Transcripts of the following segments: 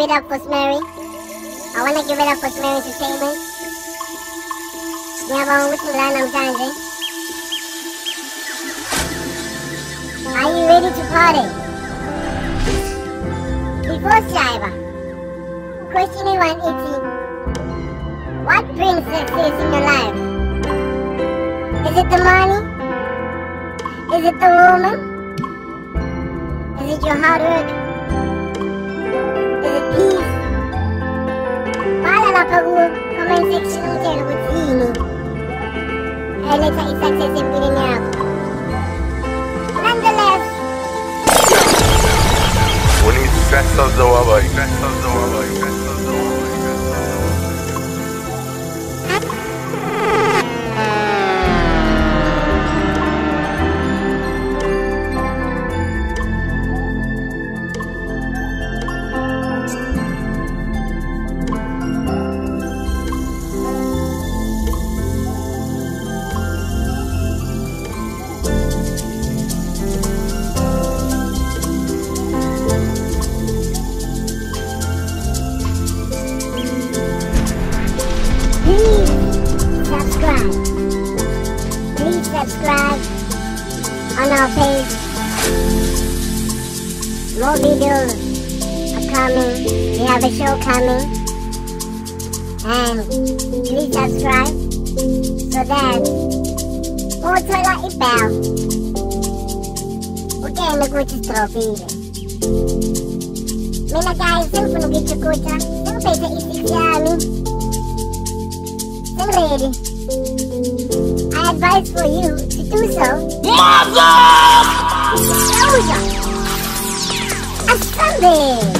give it up for Smerrie. I wanna give it up for Smerrie Entertainment. Nyabang utulan ng Janje. Are you ready to party? Before Shiva, question 180. What brings success in your life? Is it the money? Is it the woman? Is it your hard work? Peace? Paalala pag comment section mo dyan kung eh, sino. Ay sa i-success yung pinili ako. Nonetheless, Oni sessazdoła baj. Sessazdoła baj. Sessazdoła baj. please on our page. More videos are coming. We have a show coming. And please subscribe so that. May nag-ayos yung punugit yung kucha. Yung pesa isik siya amin. I'm ready. I advise for you so. Mother! Oh, Soldier! Assemble!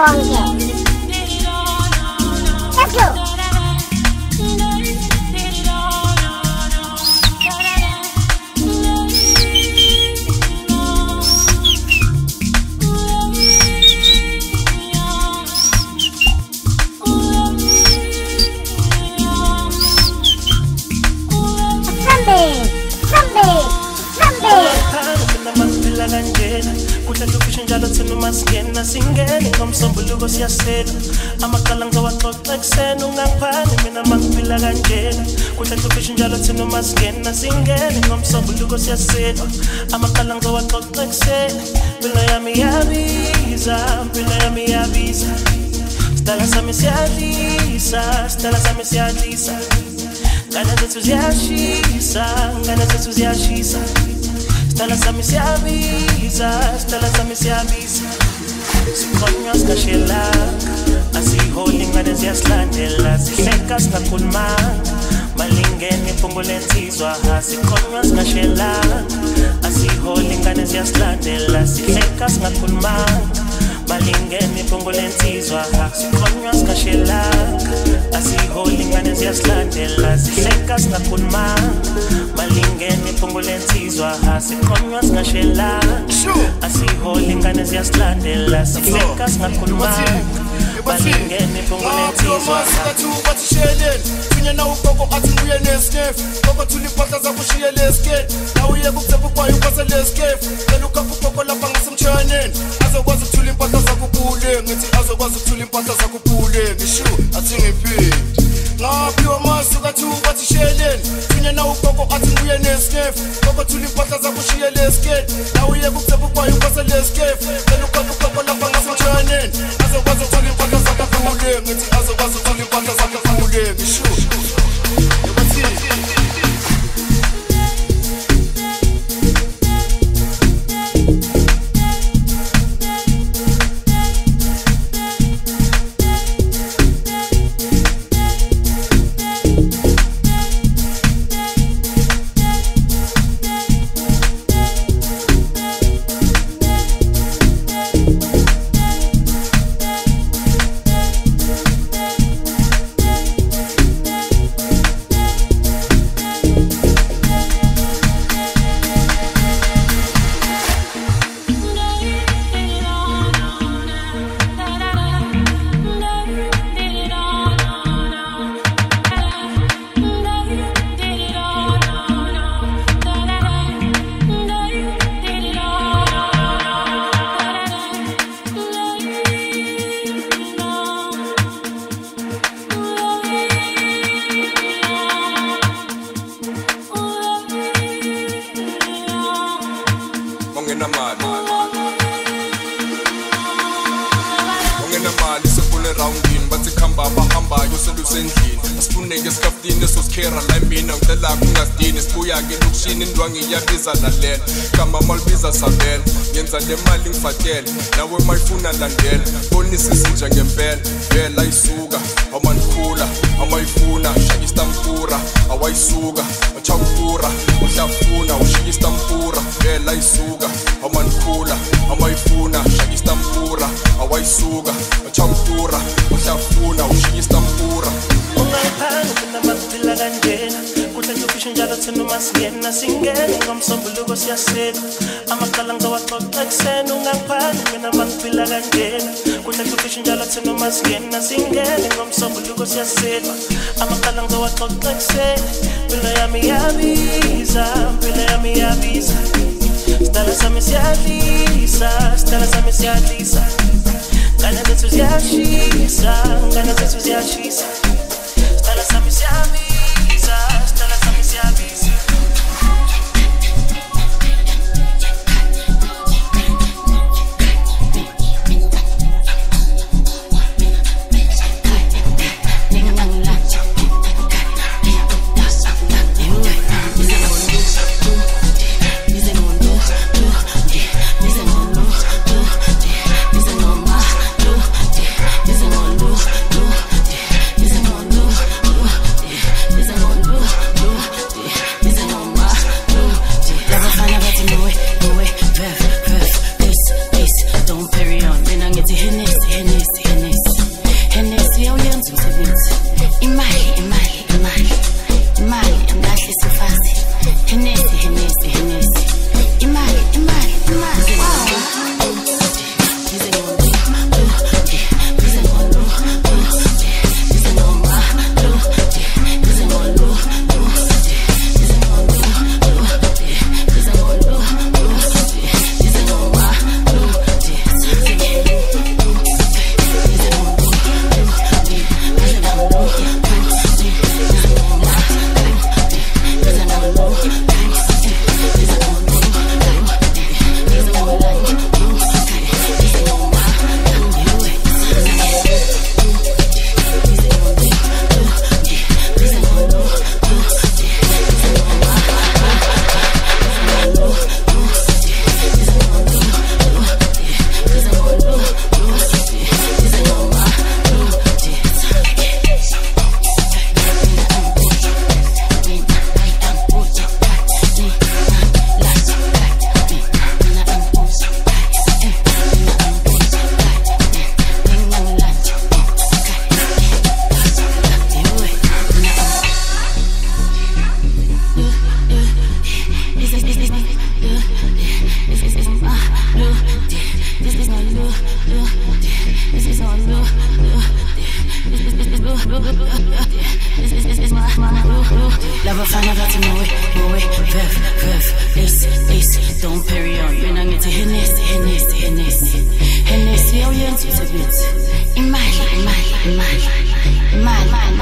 Kawawonge. Let's njalo thina uma singena singene ngomsombuluko siyasela amaqala ngizowaxoxa ekuseni mpilo yami yabiza mpilo yami yabiza sidala sami siyadlisa sidala sami siyadlisa ngane zethu ziyashisa ngane zethu ziyashisa Stella sami siyabiza, Stella sami siyabiza Sikhonywa sikashelanga Asiholi ingane ziyasilandela Sihleka singakhulumanga Malingene iphungu lensizwa Sikhonywa sikashelanga Asiholi ingane ziyasilandela Sihleka singakhulumanga Malingene iphungu lensizwa Sikhonywa sikashelanga Asiholi ingane ziyasilandela Sihleka singakhulumanga Malingene iphungu lensizwa Sikhonywa sikashelanga Asiholi ingane ziyasilandela Sihleka singakhulumanga balingene tongonetizwaathubatushiyeleni finyena ugogo athi nguye nesikefu gogo thula ipahla zakushiye lesikefu nawuye kukuthepha ukwayo ukwase lesikefu cela ukhapha ugogo lapha ngasemtshayaneni azokwazi ukuthula impahla zakubule ngithi azokwazi ukuthula impahla zakubule ngisho athi ngiphinde ngaphiwa masuka two bathi shiyeleni finye na ugogo athi nguye nesikefu gogo thula impahla zakushiye lesikefu nawuye kukuthepha ukwayo ukwase lesikefu cela ukhapha ugogo lapha ngasemtshayaneni azokwazi ngithi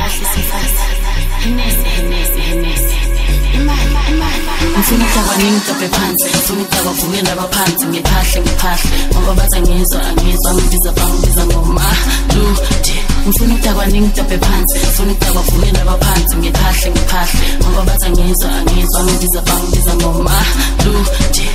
kahle sifazi henese henese henese imali imali ngifuna ukudakwa ningidobhe phansi ngifuna ukudakwa vuke ndaba phansi ngiphahle ngiphahle ngoba bathi angizwa angizwa ngibiza bangibiza ngoma lude ngifuna ukudakwa ningidobhe phansi ngifuna ukudakwa vuke ndaba phansi ngiphahle ngiphahle ngoba bathi angizwa angizwa ngibiza bangibiza ngoma lude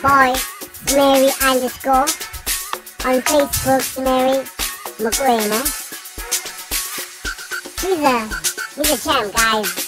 Boy, Mary underscore. On Facebook, Mary McGuire. He's a, he's a champ, guys.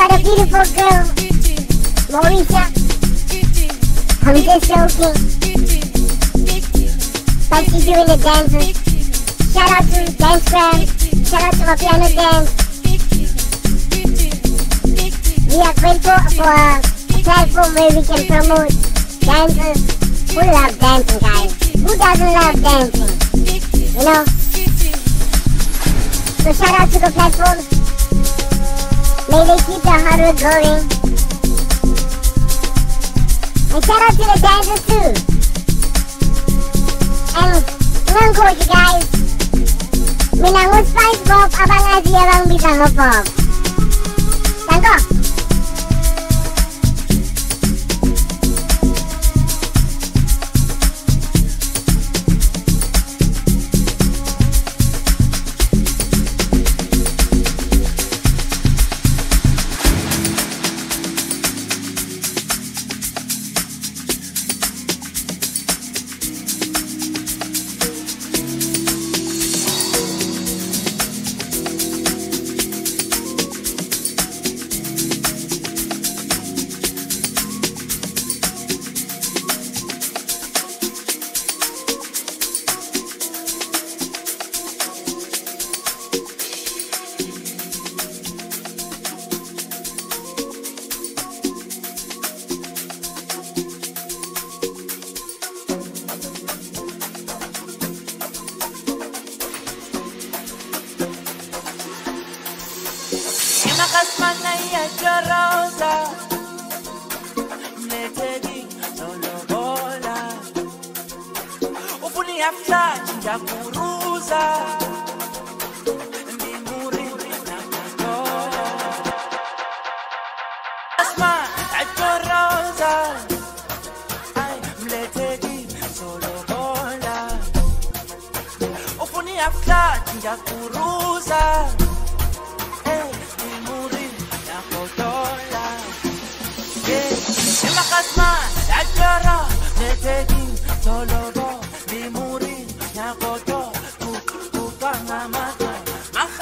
Got a beautiful girl, Mauricia. I'm just joking, but she's doing the dances. Shout out to Dance Gram. Shout out to Amapiano dance. We are grateful for a platform where we can promote dancers who love dancing, guys. Who doesn't love dancing? You know? So shout out to the platform. May they keep the hard work going. And shout out to the dancers too. And ngangko you guys. Minangus Spice Bob abang aji abang bisa ngepop. Tangko.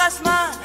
las manos.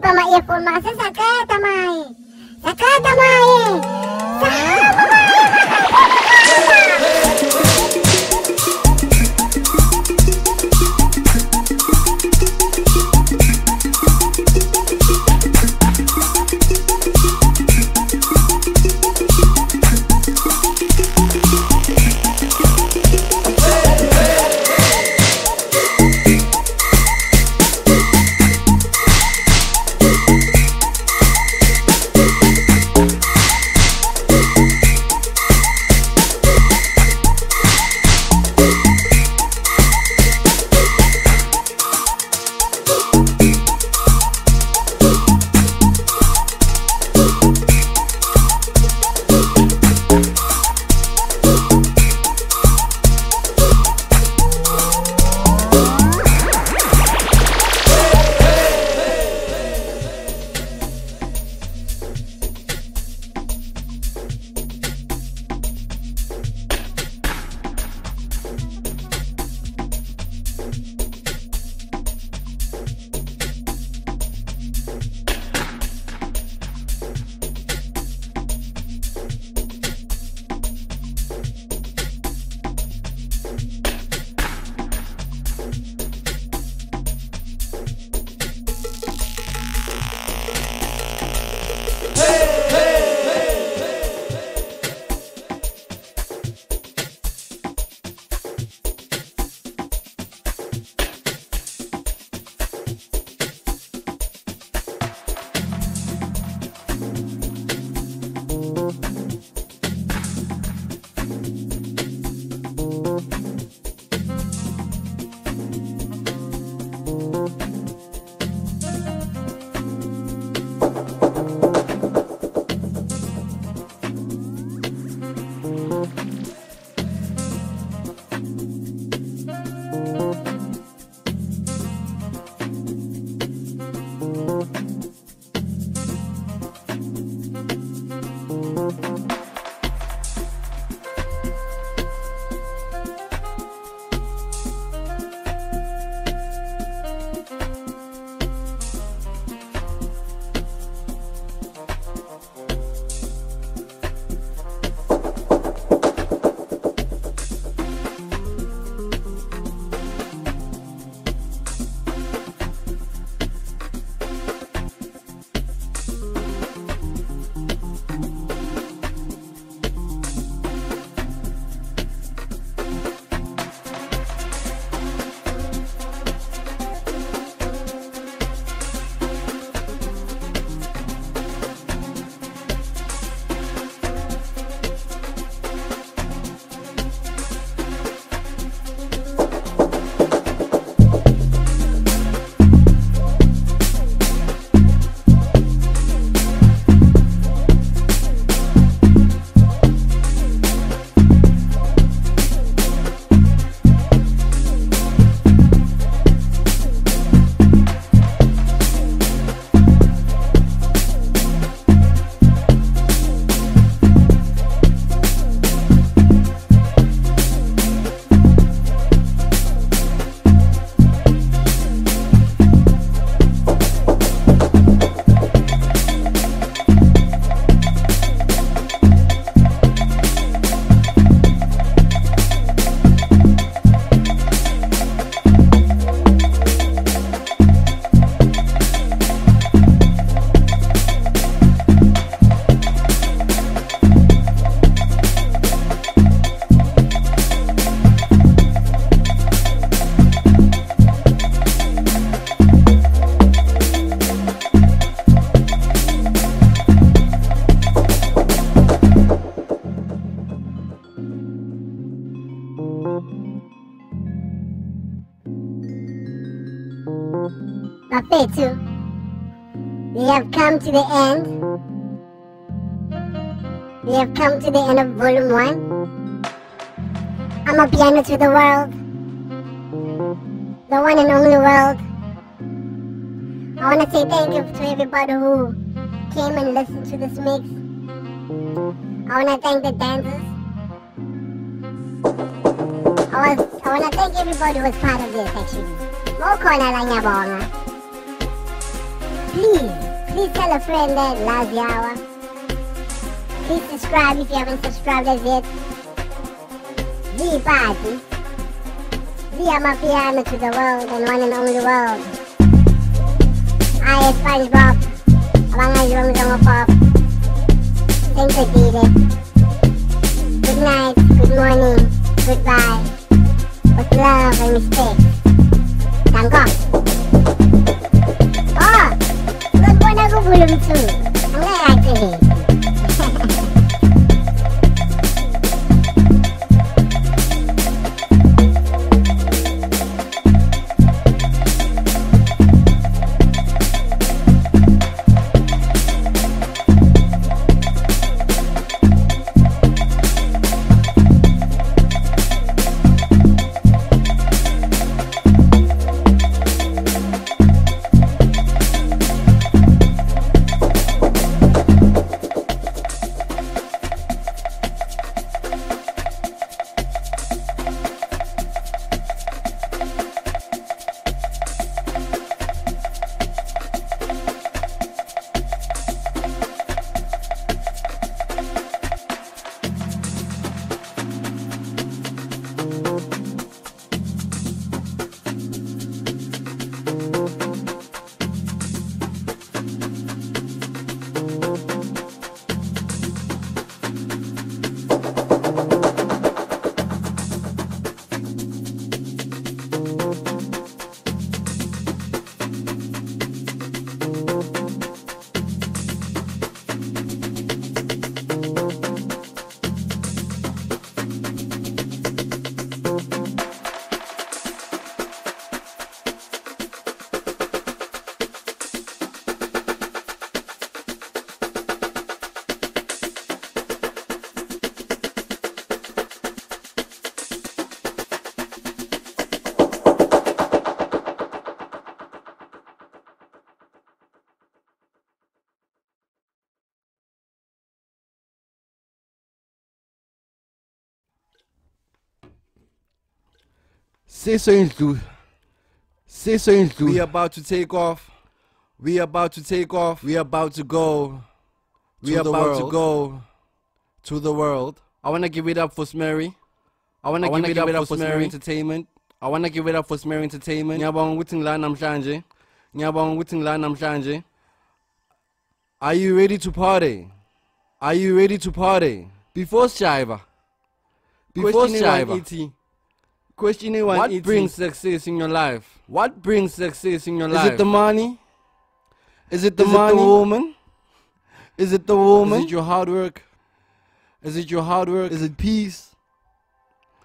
pa ma-earphone ma. Sa saka tamay. Saka tamay. To the end of volume one. Amapiano to the world. The one and only world. I want to say thank you to everybody who came and listened to this mix. I want to thank the dancers. I, I want to thank everybody who was part of this actually. Please, please tell a friend that loves Yawa. Please subscribe if you haven't subscribed as yet. The party. The Amapiano to the world and one and only world. I am SpongeBob. Abangan yung mga pop. Thanks for it. Good night, good morning, goodbye. With love and respect. Tangkok. Oh! Doon po nagubulong to. Ang lalaki eh. Sesendlu. Sesendlu. We are about to take off. We about to take off. We are about to go. We To about to go to the world. I wanna give it up for Smerrie. I wanna, I wanna give, give it up for Smerrie Entertainment. I wanna give it up for Smerrie Entertainment. Ngiyabonga ukuthi ngila namhlanje. Ngiyabonga ukuthi ngila namhlanje. Are you ready to party? Are you ready to party? Before Shiva. Before Shiva. Question one What brings success in your life? What brings success in your Is life? Is it the money? Is it the Is it the woman? Is it the woman? Is it your hard work? Is it your hard work? Is it peace?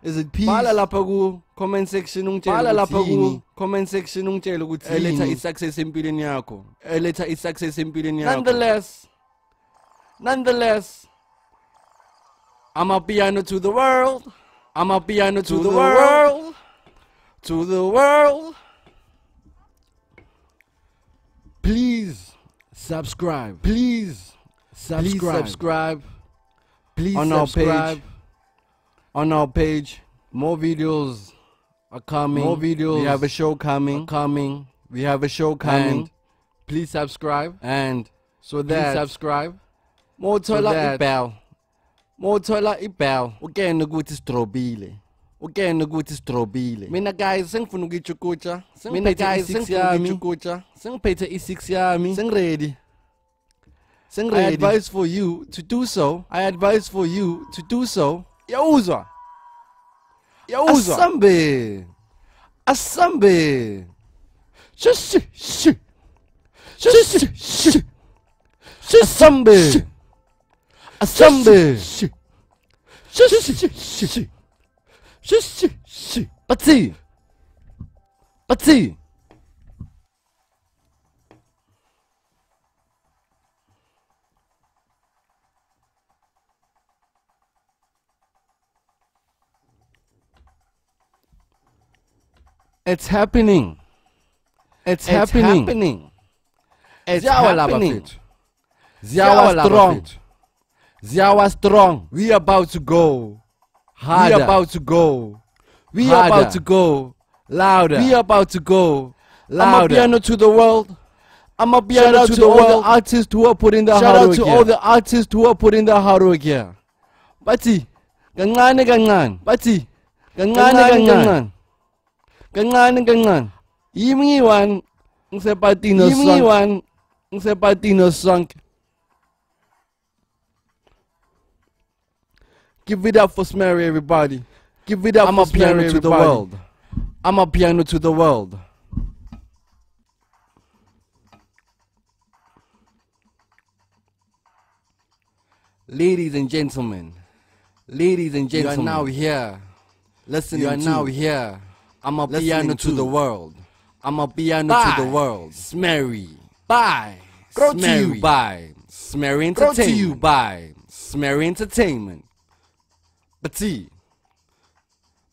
Is it peace? Bhala lapha ku comment section ungitshele Bhala lapha ku comment section ungitshele ukuthi eletha i-success empilweni yakho. Eletha i-success empilweni yakho. Nonetheless, nonetheless, Amapiano to the world. Amapiano to, To the, the world. world. To the world. Please subscribe. Please subscribe. Please subscribe Please on our page. On our page, more videos are coming. More videos We have a show coming. coming. We have a show coming. And please subscribe. And so Please that subscribe. mothola that- ibell mothola ibell ukene ukuthi sidrobile ukene ukuthi sidrobile mina guys sengifuna ukuyichukucha mina guys sengifuna ukuyichukucha sengiphethe i6 yami sengiready I sengiready advise for you to do so. I advise for you to do so Yawuzwa. Yawuzwa. asambe asambe Shishi. Shi. Shishi. Shi. asambe Assemble. Patsy. Patsy. It's happening. It's, it's happening. happening. It's Ziawa happening. Ziawa strong. It. Ziawa strong. We about to go. Harder. We about to go. We Harder. about to go. louder. We about to go. Louder. Amapiano to the world. Amapiano Shout out to, to the all world. the artists who are putting the Shout hard out to here. all the artists who are putting the hard work here. Bathi, kancane kancane. Bathi, kancane kancane. Kancane kancane. Yimi one, Ngisepatino yimi song. one, ngisepatino song. Give it up for Smerrie, everybody. Give it up I'm for a piano Smerrie, to the world. Amapiano to the world. Ladies and gentlemen, ladies and gentlemen, You are now here. Listening You are to now here. I'm a Listening piano to to the world. Amapiano By to the world. Smerrie. Bye. Brought to you by Smerrie Brought to you by Smerrie Entertainment. Bati.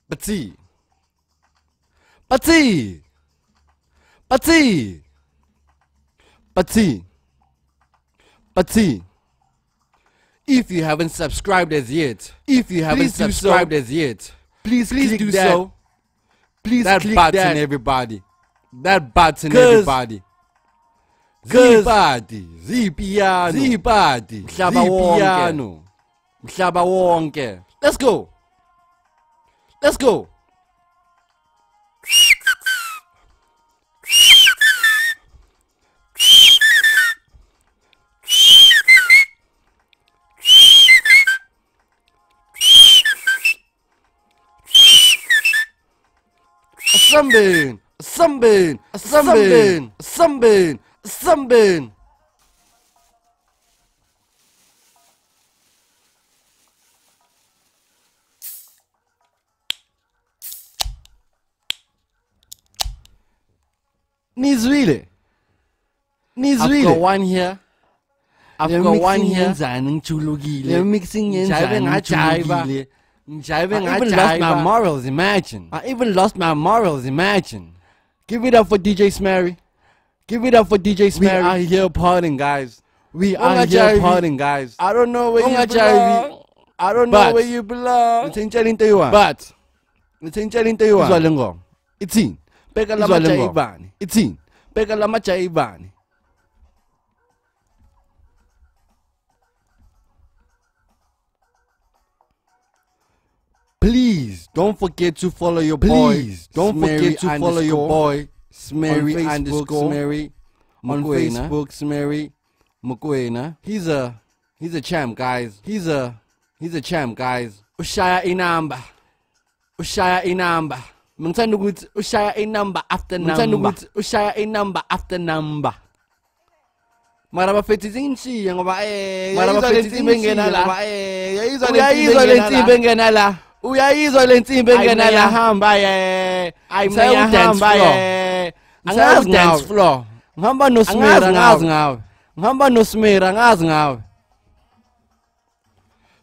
Bati. Bati. Bati. Bati. Bati. If you haven't subscribed as yet, if you haven't Please do so. subscribed as yet, Please, Please click do that. so. Please that click button, that. everybody. That button, everybody. Zibadi, zipiano, zibadi, Mhlaba wonke. zipiano, mhlaba wonke. Let's go. Let's go. A sunbeam, a sunbeam, a sunbeam, a sunbeam, a. Nizwile. I've got one here. I've Le got one here. yenzani ngijulukile. Le mixing Ngijayive yenzani ngajayiva. ngijulukile. I even lost my morals, imagine. I even lost my morals, imagine. Give it up for DJ Smerrie. Give it up for DJ We Smerrie. are here partying, guys. We are here partying, guys. I don't know where you belong. I don't know where you belong. Ngitshela into eyi-one. But ngitshela into Izwa eyi-one. le ngoma. Ithini? Beka Izwa le lamajayi ngoma. ibani. Ithini? Beka lamajayi ibani. Please don't forget to follow your Please, boy. Please don't Smerrie forget to follow your boy Smerrie on Facebook, underscore Smerrie on. Facebook Smerrie Mokoena. He's a he's a champ, guys. He's a he's a champ, guys. Ushaya inamba. Ushaya inamba. ngithanda ukuthi ushaya inumber after number. Ukuthi ushaya inumber after number. Mara bafethithi ngishiya ngoba eh mara bafethithi bengena la eh yayizwa le nsimbi engena la uyayizwa le nsimbi engena la hamba ye. Ayimhamba ye. Angazi dance floor. Ngihamba nosimira ngazi ngawe. ngihamba nosimira ngazi ngawe.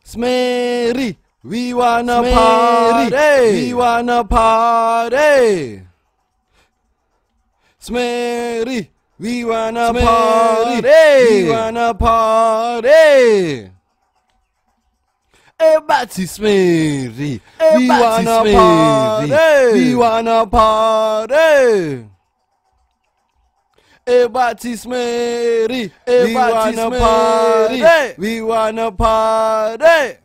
Smeri. We wanna Smerrie, party. we wanna party. Smerrie, we wanna Smerrie, party. We wanna party. Everybody Smerrie, we wanna Smerrie. party. We wanna party. Everybody Smerrie, everybody we wanna party. party. We wanna party.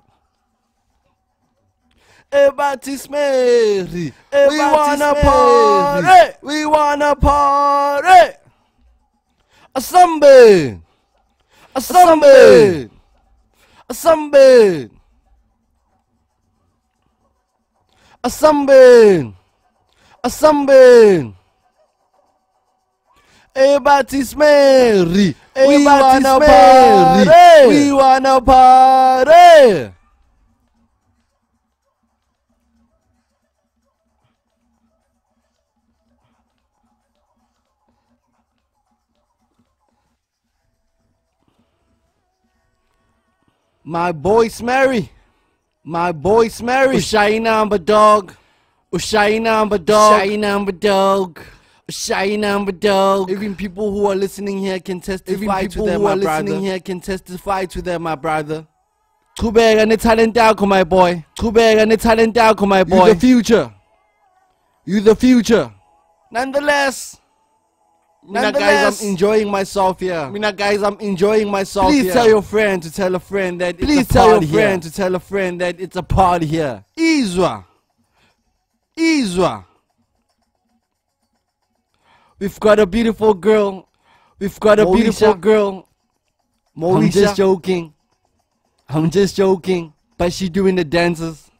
Everybody Smerrie, we wanna party. We wanna party. A sunbeam, a sunbeam, a sunbeam, a sunbeam, a sunbeam. Everybody Smerrie, we wanna party. We wanna party. My boy Smerrie. My boy Smerrie. Ushaya inamba dog. Shy number dog. Shy number dog. Shy number dog. Even people who are listening here can testify to them, my brother. listening here can testify to them, my brother. Chubeka ne-talent yakho, my boy. Chubeka ne-talent yakho, my boy. You the future. You the future. Nonetheless, Mina guys, I'm enjoying myself here. Mina guys, I'm enjoying myself here. Please here. tell your friend to tell a friend that Please it's a tell your friend here. to tell a friend that it's a party here. Izwa. Izwa. We've got a beautiful girl. We've got a Moesha. beautiful girl. Moesha. I'm just joking. I'm just joking. But she doing the dances.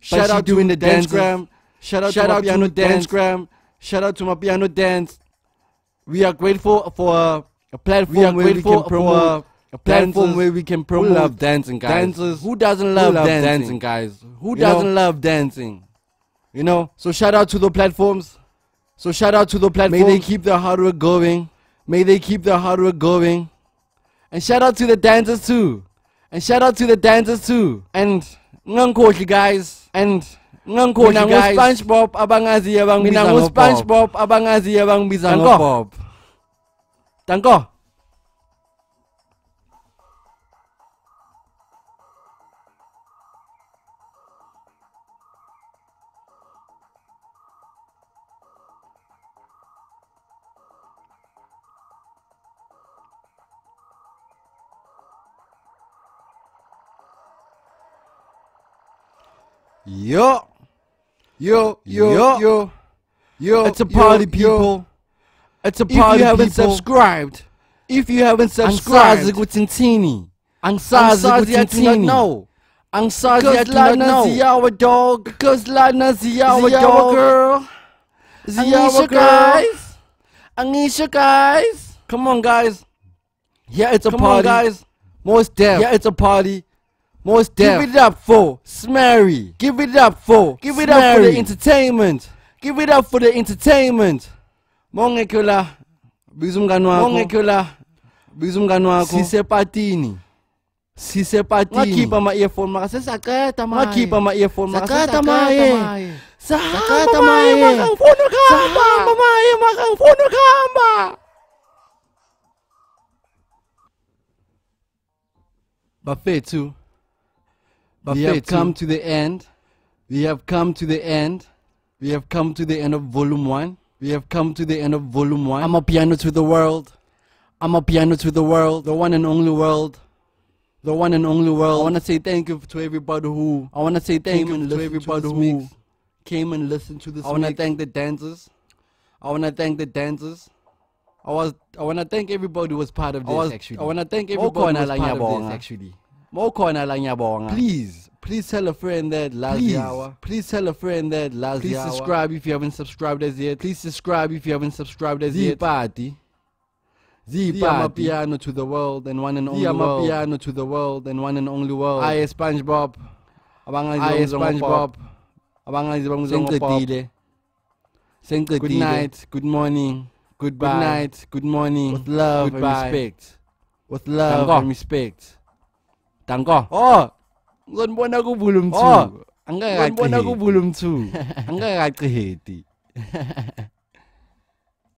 Shout out doing the dance gram. Shout out Shout to my out piano dance gram. Shout out to my piano dance. We are grateful for a, a platform where we can promote a platform where we can promote. Who love dancing, guys? Dancers. Who doesn't love, love dancing? dancing? guys? Who you doesn't know? love dancing? You know. So shout out to the platforms. So shout out to the platforms. May they keep their hard work going. May they keep their hard work going. And shout out to the dancers too. And shout out to the dancers too. And ngangkhohle guys. And ngangkhohle guys. SpongeBob abangaziyo abangibiza Mina SpongeBob abangaziyo abangibiza ngoBob. Danko. Yo. Yo, yo, yo, yo. Yo, it's a party, yo, people. Yo. It's a party, If you haven't people. subscribed, if you haven't subscribed, Angsazi kuthintini. Angsazi kuthintini. No. Angsazi yathina ziyawa dog. Because lana ziyawa dog. girl. Ziyawa guys. Anisha guys. Come on, guys. Yeah, it's a Come party. On, guys. Most deaf. Yeah, it's a party. Most Give it up for Smerry. Give it up for. Give it up for the entertainment. Give it up for the entertainment. Mongekho la. Biza umngani wakho. Mongekho la. Biza umngani wakho. Sisepatini. Sisepatini. Ngakhipha ama earphone makase saqeda maye. Ngakhipha ama earphone makase saqeda maye. Saqeda maye. Makangifuna ukuhamba maye. Makangifuna ukuhamba. Bafethu we have come to the end. We have come to the end. We have come to the end of volume one. We have come to the end of volume one. Amapiano to the world. Amapiano to the world, the one and only world. The one and only world. I want to say thank you to everybody who. I want to say thank you to everybody to who mix. came and listened to this. I want to thank the dancers. I want to thank the dancers. I was. I want to thank everybody who was part of this. I was, actually, I want to thank everybody who was part of this. Actually, Mokhona la ngiyabonga. Ah. Please, please tell a friend that last please, hour. Please tell a friend that last Please hour. subscribe if you haven't subscribed as yet. Please subscribe if you haven't subscribed as yet. Party. The piano to the world and one and only the world. piano to the world and one and only world. I SpongeBob. I SpongeBob. Bangizongqedile. Sengiqedile. Good night, good morning, goodbye. Good night, good morning. With love goodbye. and respect. With love and respect. Danko. Oh. Ngizonibona ku volume 2. Oh. Angeke ngibona ku volume 2. Angeke ngaqedi.